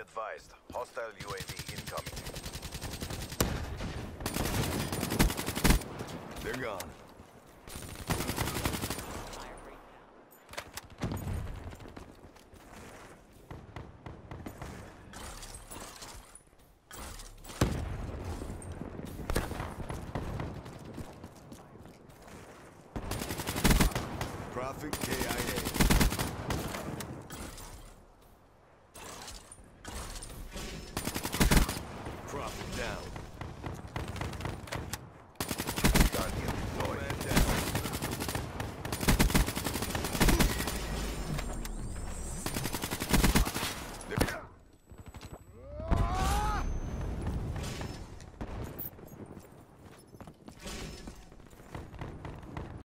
advised. Hostile UAV incoming. They're gone. Prophet KIA. crop down.